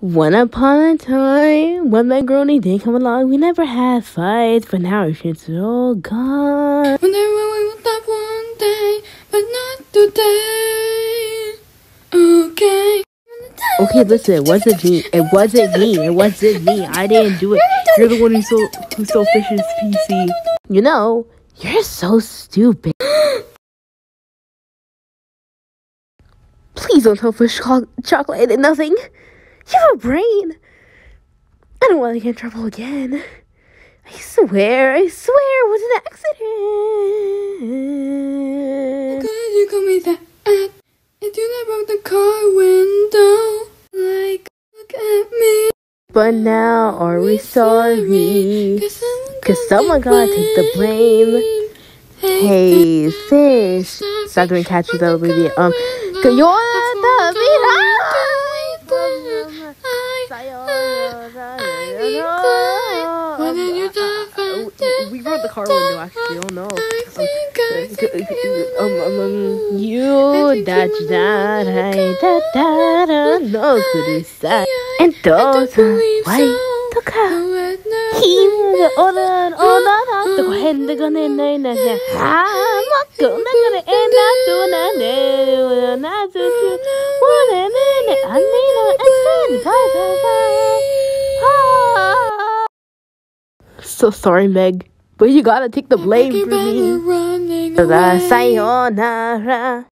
One upon a time, when my girl did come along, we never had fights, but now our shit's all gone. Whenever we want that one day, but not today. Okay. Okay, listen, it wasn't me. It wasn't me. It wasn't me. I didn't do it. You're the one who stole who stole Fish's PC. You know, you're so stupid. Please don't tell Fish chocolate and nothing. You have a brain. I don't want to get in trouble again. I swear, I swear it was an accident. Could you call me that? If you that broke the car window, like, look at me. But now are we sorry? Cause someone gotta take the blame. Hey, fish. Stop doing catchy though, baby. Um, cause you're Why did you We wrote the car window actually. Oh no. Um, um, um, you da da da da da da no kurusa. Entonces, why toca? 君がおらんおららとこ変でがねないなねはあもっとだからえなとなねなず So sorry, Meg, but you gotta take the blame for me. Sayonara. Oh,